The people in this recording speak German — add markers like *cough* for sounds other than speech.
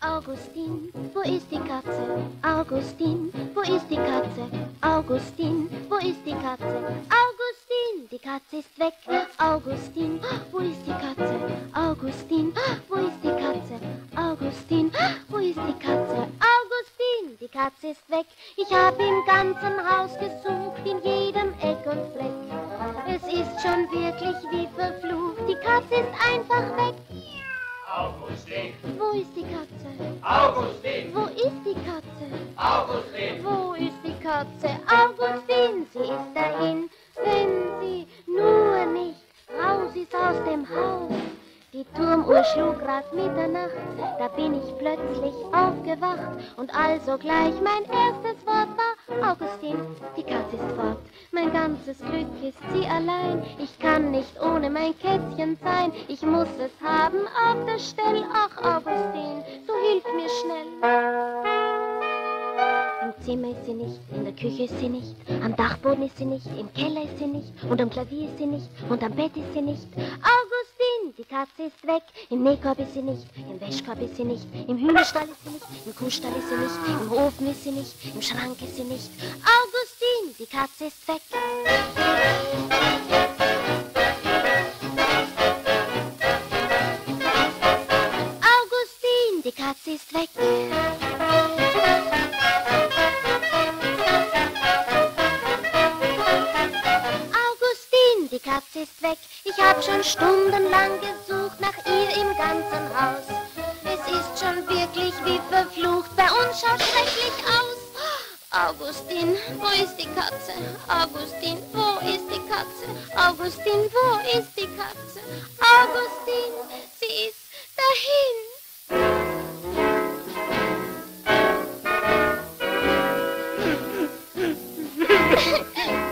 Augustin, wo ist die Katze? Augustin, wo ist die Katze? Augustin, wo ist die Katze? Augustin, die Katze ist weg. Augustin, wo ist die Katze? Augustin, wo ist die Katze? Augustin, wo ist die Katze? Augustin, die Katze ist weg. Ich habe im ganzen Haus gesucht, in jedem Eck und Fleck. Es ist schon wirklich wie verflucht, Katze ist einfach weg. Augustin, Wo ist die Katze? Augustin, Wo ist die Katze? Augustin, Wo ist die Katze? Augustin, sie ist dahin, wenn sie nur nicht raus ist aus dem Haus. Die Turmuhr schlug grad Mitternacht, da bin ich plötzlich aufgewacht und also gleich mein erstes Wort war Augustin, die Katze ist fort. Mein ganzes Glück ist sie allein, ich kann nicht ohne mein Kätzchen sein, ich muss es haben auf der Stelle. Ach Augustin, so hilf mir schnell. Im Zimmer ist sie nicht, in der Küche ist sie nicht, am Dachboden ist sie nicht, im Keller ist sie nicht, und am Klavier ist sie nicht, und am Bett ist sie nicht. Augustin, die Katze ist weg, im Nähkorb ist sie nicht, im Wäschkorb ist sie nicht, im Hühnerstall ist sie nicht, im Kuhstall ist sie nicht, im Ofen ist sie nicht, im Schrank ist sie nicht. Augustin, die Katze ist weg. Augustin, die Katze ist weg. Katze ist weg. Ich hab schon stundenlang gesucht nach ihr im ganzen Haus. Es ist schon wirklich wie verflucht. Bei uns schaut schrecklich aus. Augustin, wo ist die Katze? Augustin, wo ist die Katze? Augustin, wo ist die Katze? Augustin, sie ist dahin. *laughs*